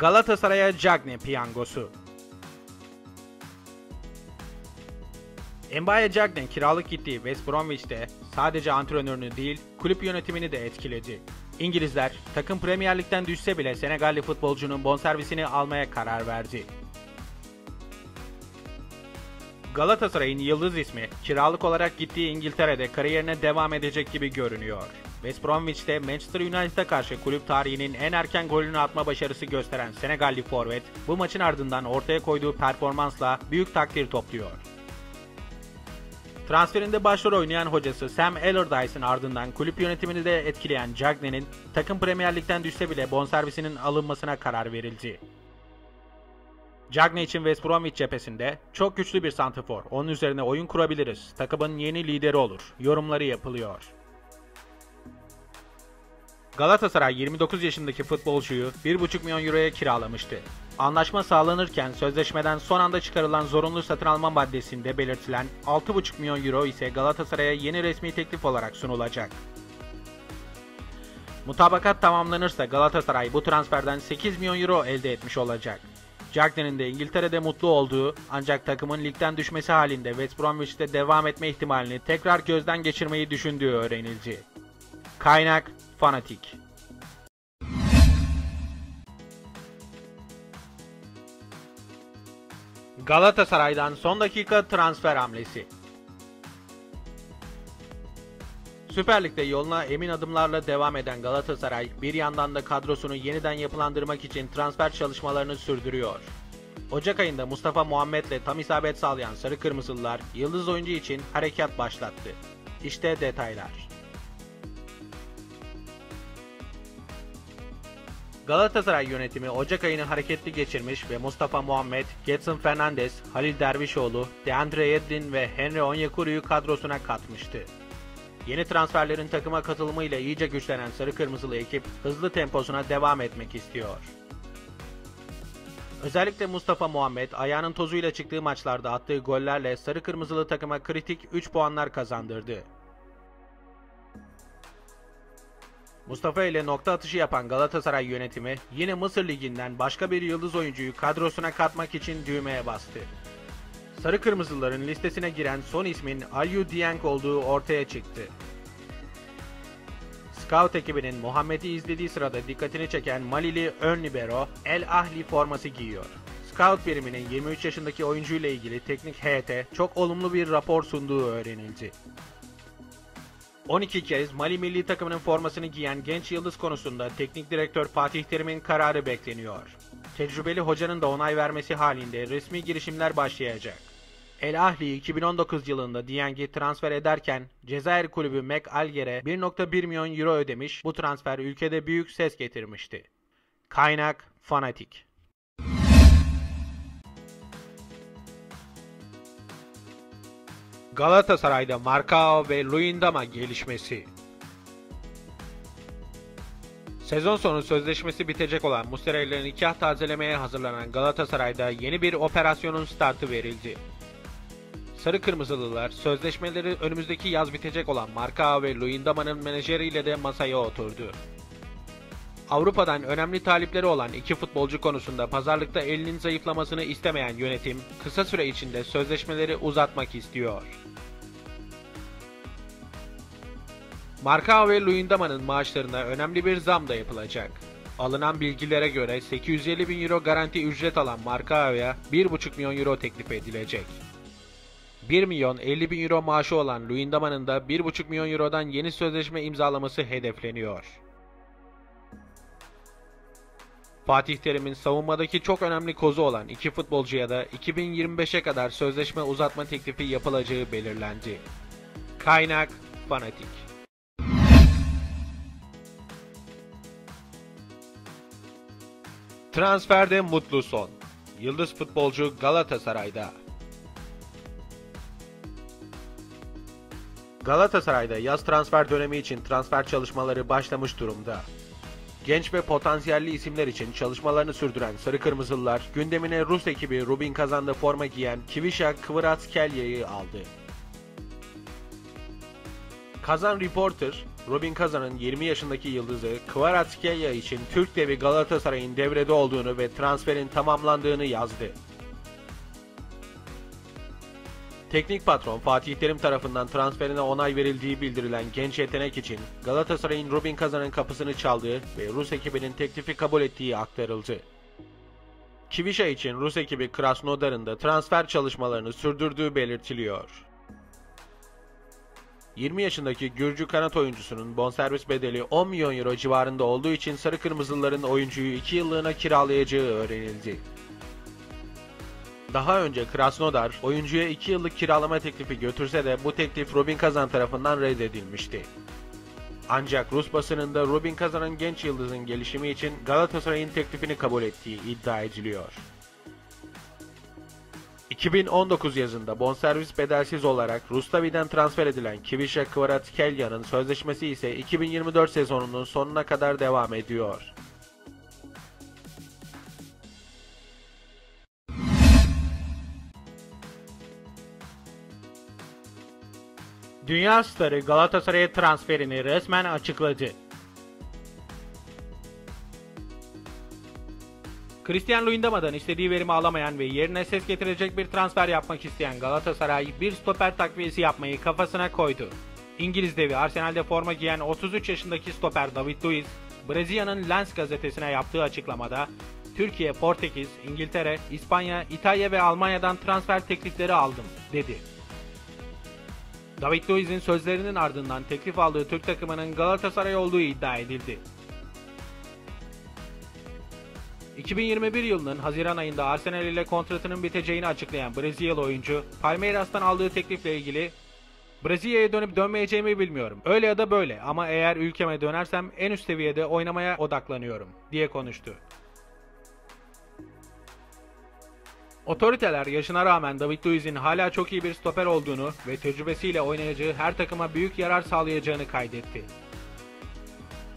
Galatasaray'a Cagney piyangosu. Mbaye Cagney kiralık gittiği West Bromwich'te sadece antrenörünü değil, kulüp yönetimini de etkiledi. İngilizler, takım Premier Lig'den düşse bile Senegalli futbolcunun bonservisini almaya karar verdi. Galatasaray'ın yıldız ismi kiralık olarak gittiği İngiltere'de kariyerine devam edecek gibi görünüyor. West Bromwich'te Manchester United'a karşı kulüp tarihinin en erken golünü atma başarısı gösteren Senegalli forvet bu maçın ardından ortaya koyduğu performansla büyük takdir topluyor. Transferinde başrol oynayan hocası Sam Allardyce'ın ardından kulüp yönetimini de etkileyen Cagney'nin takım Premier Lig'den düşse bile bonservisinin alınmasına karar verildi. Cagney için West Bromwich cephesinde çok güçlü bir santrfor. Onun üzerine oyun kurabiliriz. Takımın yeni lideri olur. Yorumları yapılıyor. Galatasaray 29 yaşındaki futbolcuyu 1,5 milyon euroya kiralamıştı. Anlaşma sağlanırken sözleşmeden son anda çıkarılan zorunlu satın alma maddesinde belirtilen 6,5 milyon euro ise Galatasaray'a yeni resmi teklif olarak sunulacak. Mutabakat tamamlanırsa Galatasaray bu transferden 8 milyon euro elde etmiş olacak. Cagney'in de İngiltere'de mutlu olduğu ancak takımın ligden düşmesi halinde West Bromwich'te devam etme ihtimalini tekrar gözden geçirmeyi düşündüğü öğrenildi. Kaynak Fanatik Galatasaray'dan son dakika transfer hamlesi. Süper Lig'de yoluna emin adımlarla devam eden Galatasaray bir yandan da kadrosunu yeniden yapılandırmak için transfer çalışmalarını sürdürüyor. Ocak ayında Mustafa Muhammed'le tam isabet sağlayan Sarı Kırmızılılar yıldız oyuncu için harekat başlattı. İşte detaylar. Galatasaray yönetimi Ocak ayını hareketli geçirmiş ve Mustafa Muhammed, Getson Fernandes, Halil Dervişoğlu, Deandre Yedlin ve Henry Onyekuru'yu kadrosuna katmıştı. Yeni transferlerin takıma katılımıyla iyice güçlenen Sarı Kırmızılı ekip hızlı temposuna devam etmek istiyor. Özellikle Mustafa Muhammed ayağının tozuyla çıktığı maçlarda attığı gollerle Sarı Kırmızılı takıma kritik 3 puanlar kazandırdı. Mustafa ile nokta atışı yapan Galatasaray yönetimi yine Mısır Ligi'nden başka bir yıldız oyuncuyu kadrosuna katmak için düğmeye bastı. Sarı Kırmızıların listesine giren son ismin Aliou Dieng olduğu ortaya çıktı. Scout ekibinin Muhammed'i izlediği sırada dikkatini çeken Malili ön libero El Ahli forması giyiyor. Scout biriminin 23 yaşındaki oyuncuyla ilgili teknik heyete çok olumlu bir rapor sunduğu öğrenildi. 12 kez Mali milli takımının formasını giyen genç yıldız konusunda teknik direktör Fatih Terim'in kararı bekleniyor. Tecrübeli hocanın da onay vermesi halinde resmi girişimler başlayacak. El Ahli 2019 yılında Dieng'i transfer ederken Cezayir kulübü Mek Alger'e 1.1 milyon euro ödemiş, bu transfer ülkede büyük ses getirmişti. Kaynak Fanatik Galatasaray'da Marcao ve Luyendama gelişmesi. Sezon sonu sözleşmesi bitecek olan Muslera ile nikah tazelemeye hazırlanan Galatasaray'da yeni bir operasyonun startı verildi. Sarı Kırmızılılar sözleşmeleri önümüzdeki yaz bitecek olan Marcao ve Luyendama'nın menajeriyle de masaya oturdu. Avrupa'dan önemli talipleri olan iki futbolcu konusunda pazarlıkta elinin zayıflamasını istemeyen yönetim kısa süre içinde sözleşmeleri uzatmak istiyor. Marcao ve Luyendama'nın maaşlarına önemli bir zam da yapılacak. Alınan bilgilere göre 850 bin euro garanti ücret alan Marcao'ya 1,5 milyon euro teklif edilecek. 1 milyon 50 bin euro maaşı olan Luyendama'nın da 1,5 milyon eurodan yeni sözleşme imzalaması hedefleniyor. Fatih Terim'in savunmadaki çok önemli kozu olan iki futbolcuya da 2025'e kadar sözleşme uzatma teklifi yapılacağı belirlendi. Kaynak Fanatik Transferde mutlu son. Yıldız futbolcu Galatasaray'da. Galatasaray'da yaz transfer dönemi için transfer çalışmaları başlamış durumda. Genç ve potansiyelli isimler için çalışmalarını sürdüren Sarı Kırmızılılar gündemine Rus ekibi Rubin kazandı forma giyen Kivişa Kıvıratskelya'yı aldı. Kazan Reporter, Robin Kazan'ın 20 yaşındaki yıldızı Kvaratskhelia için Türk devi Galatasaray'ın devrede olduğunu ve transferin tamamlandığını yazdı. Teknik patron Fatih Terim tarafından transferine onay verildiği bildirilen genç yetenek için Galatasaray'ın Robin Kazan'ın kapısını çaldığı ve Rus ekibinin teklifi kabul ettiği aktarıldı. Kivişa için Rus ekibi Krasnodar'ın da transfer çalışmalarını sürdürdüğü belirtiliyor. 20 yaşındaki Gürcü kanat oyuncusunun bonservis bedeli 10 milyon euro civarında olduğu için Sarı Kırmızılıların oyuncuyu 2 yıllığına kiralayacağı öğrenildi. Daha önce Krasnodar oyuncuya 2 yıllık kiralama teklifi götürse de bu teklif Robin Kazan tarafından reddedilmişti. Ancak Rus basınında Robin Kazan'ın genç yıldızın gelişimi için Galatasaray'ın teklifini kabul ettiği iddia ediliyor. 2019 yazında bonservis bedelsiz olarak Rustavi'den transfer edilen Kivişa Kvaratskhelia sözleşmesi ise 2024 sezonunun sonuna kadar devam ediyor. Dünya starı Galatasaray'a transferini resmen açıkladı. Christian Luyendama'dan istediği verimi alamayan ve yerine ses getirecek bir transfer yapmak isteyen Galatasaray bir stoper takviyesi yapmayı kafasına koydu. İngiliz devi Arsenal'de forma giyen 33 yaşındaki stoper David Luiz, Brezilya'nın Lens gazetesine yaptığı açıklamada Türkiye, Portekiz, İngiltere, İspanya, İtalya ve Almanya'dan transfer teklifleri aldım dedi. David Luiz'in sözlerinin ardından teklif aldığı Türk takımının Galatasaray olduğu iddia edildi. 2021 yılının Haziran ayında Arsenal ile kontratının biteceğini açıklayan Brezilyalı oyuncu, Palmeiras'tan aldığı teklifle ilgili Brezilya'ya dönüp dönmeyeceğimi bilmiyorum. Öyle ya da böyle ama eğer ülkeme dönersem en üst seviyede oynamaya odaklanıyorum diye konuştu. Otoriteler yaşına rağmen David Luiz'in hala çok iyi bir stoper olduğunu ve tecrübesiyle oynayacağı her takıma büyük yarar sağlayacağını kaydetti.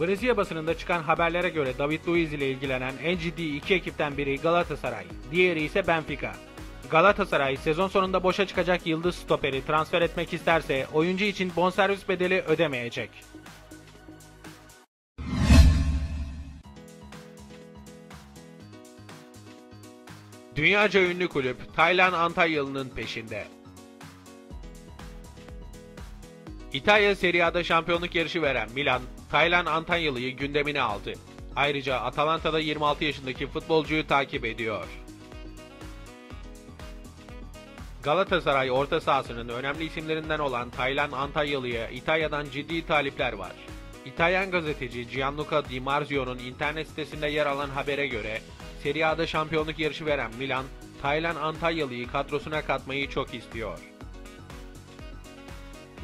Brezilya basınında çıkan haberlere göre David Luiz ile ilgilenen en ciddi iki ekipten biri Galatasaray, diğeri ise Benfica. Galatasaray sezon sonunda boşa çıkacak yıldız stoperi transfer etmek isterse oyuncu için bonservis bedeli ödemeyecek. Dünyaca ünlü kulüp Taylan Antalyalı'nın peşinde. İtalya Serie A'da şampiyonluk yarışı veren Milan, Taylan Antalyalı'yı gündemine aldı. Ayrıca Atalanta'da 26 yaşındaki futbolcuyu takip ediyor. Galatasaray orta sahasının önemli isimlerinden olan Taylan Antalyalı'ya İtalya'dan ciddi talipler var. İtalyan gazeteci Gianluca Di Marzio'nun internet sitesinde yer alan habere göre Serie A'da şampiyonluk yarışı veren Milan, Taylan Antalyalı'yı kadrosuna katmayı çok istiyor.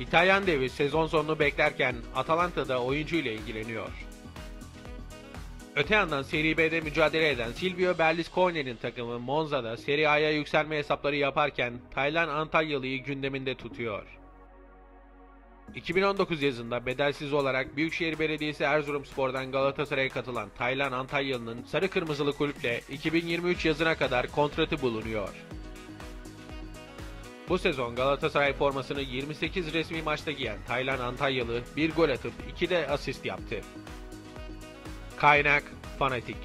İtalyan devi sezon sonunu beklerken Atalanta'da oyuncu ile ilgileniyor. Öte yandan Serie B'de mücadele eden Silvio Berlusconi'nin takımı Monza'da Serie A'ya yükselme hesapları yaparken Taylan Antalyalı'yı gündeminde tutuyor. 2019 yazında bedelsiz olarak Büyükşehir Belediyesi Erzurumspor'dan Galatasaray'a katılan Taylan Antalyalı'nın sarı kırmızılı kulüple 2023 yazına kadar kontratı bulunuyor. Bu sezon Galatasaray formasını 28 resmi maçta giyen Taylan Antalyalı bir gol atıp 2 de asist yaptı. Kaynak Fanatik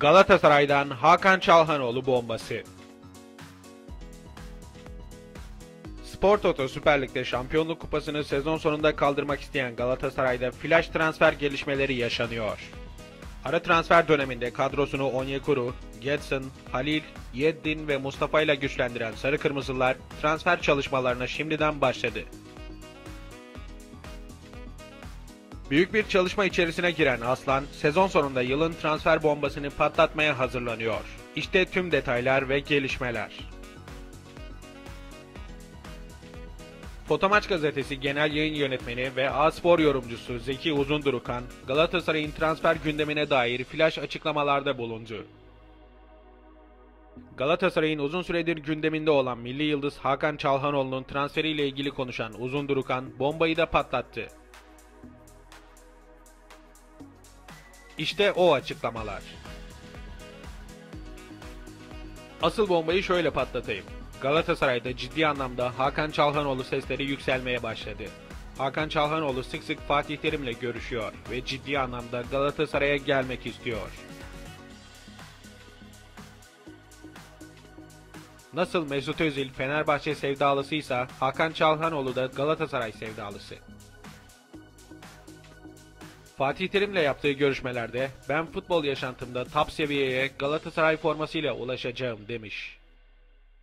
Galatasaray'dan Hakan Çalhanoğlu bombası. Spor Toto Süper Lig'de Şampiyonluk Kupası'nı sezon sonunda kaldırmak isteyen Galatasaray'da flash transfer gelişmeleri yaşanıyor. Ara transfer döneminde kadrosunu Onyekuru, Getson, Halil, Yeddin ve Mustafa ile güçlendiren Sarı Kırmızılar transfer çalışmalarına şimdiden başladı. Büyük bir çalışma içerisine giren Aslan, sezon sonunda yılın transfer bombasını patlatmaya hazırlanıyor. İşte tüm detaylar ve gelişmeler. Fotomaç gazetesi genel yayın yönetmeni ve A-Spor yorumcusu Zeki Uzundurukan, Galatasaray'ın transfer gündemine dair flash açıklamalarda bulundu. Galatasaray'ın uzun süredir gündeminde olan milli yıldız Hakan Çalhanoğlu'nun transferiyle ilgili konuşan Uzundurukan bombayı da patlattı. İşte o açıklamalar. Asıl bombayı şöyle patlatayım. Galatasaray'da ciddi anlamda Hakan Çalhanoğlu sesleri yükselmeye başladı. Hakan Çalhanoğlu sık sık Fatih Terim'le görüşüyor ve ciddi anlamda Galatasaray'a gelmek istiyor. Nasıl Mesut Özil Fenerbahçe sevdalısıysa Hakan Çalhanoğlu da Galatasaray sevdalısı. Fatih Terim'le yaptığı görüşmelerde ben futbol yaşantımda top seviyeye Galatasaray formasıyla ulaşacağım demiş.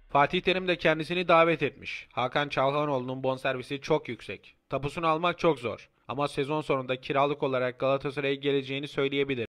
Fatih Terim de kendisini davet etmiş. Hakan Çalhanoğlu'nun bonservisi çok yüksek. Tapusunu almak çok zor. Ama sezon sonunda kiralık olarak Galatasaray'a geleceğini söyleyebilir.